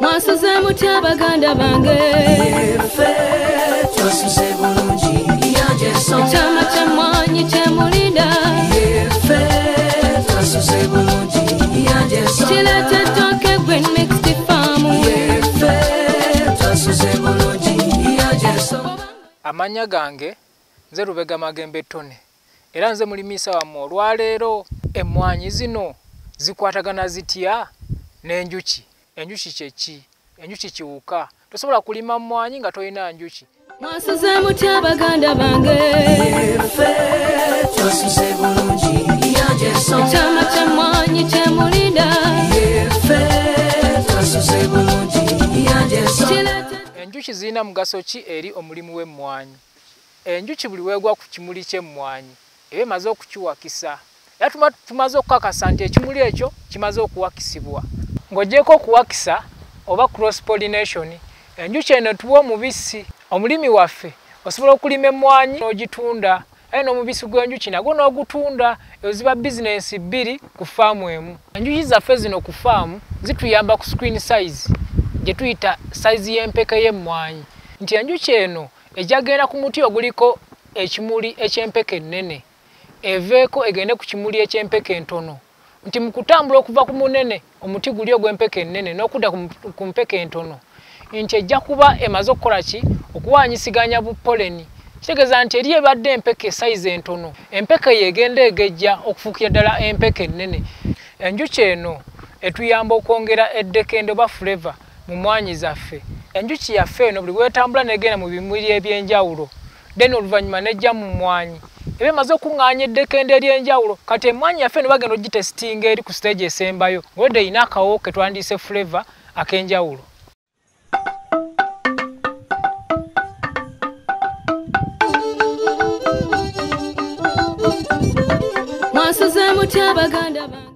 mwasuze mutya baganda bange? Ekyama kyemmwanyi kyemulinda kireeta ettooke gwe next ensonga amannya gange nze lubega magembe ttone era nze mulimiisa wammwe olwaleero emmwanyi zino zikwatagana zitya? N'enjuki enjuki kyeki enjuki kiwuka. Tosobola kulima mmwanyi nga tolina njuki. Mwasuze mutya baganda bange? Twasuze bulungi. Ekyama kyemmwanyi kyemulinda enjuki zirina mugaso ki eri omulimu w'emmwanyi enjuki buli weegwa ku kimuli ky'emmwanyi eba emaze okukiwakisa. Era tuma- tumaze okukakasa nti ekimuli ekyo kimaze okuwakisibwa ng'oggyeko okuwakisa oba cross pollination enjuki eno tuwa omubisi omulimi waffe osobola okulima emmwanyi n'ogitunda aye n'omubisi gw'enjuki nagwo n'ogutunda ezo ziba bizinensi bbiri ku faamu emu. Enjuki zaffe zino ku faamu zituyamba ku screen size gye tuyita sayizi y'empeke y'emmwanyi. Nti enjuki eno ejagenda ku muti oguliko ekimuli eky'empeke ennene eveeko egende ku kimuli eky'empeke entono nti mu kutambula okuva ku munene omuti guli ogw'empeke ennene n'okudda ku mpeke entono. Nti ejja kuba emaze okukola ki? Okuwanyisiganya bupoleni kitegeeza nti eri ebadde empeke sayizi entono. Empeke yegenda egejja okufuukira ddala empeke ennene. Enjuki eno etuyamba okwongera eddekende oba fuleva mu mwanyi zaffe. Enjuki yaffe eno buli wetambula negenda mu bimuli ebyenjawulo. Then oluvannyuma nejja mu mwanyi eba emaze okuŋŋaanya eddekende ery'enjawulo kati emmwanyi yaffe eno bagenda ogitesitinga eri ku stage esembayo ng'olwedde erina akawo ke twandiise fuleva ak'enjawulo. Mwasuze mutya baganda bange